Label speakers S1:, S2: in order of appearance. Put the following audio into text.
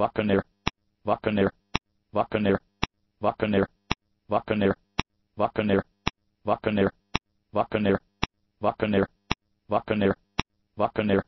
S1: Wackener, Wackener, Wackener, Wackener, Wackener, Wackener, Wackener, Wackener, Wackener, Wackener, Wackener,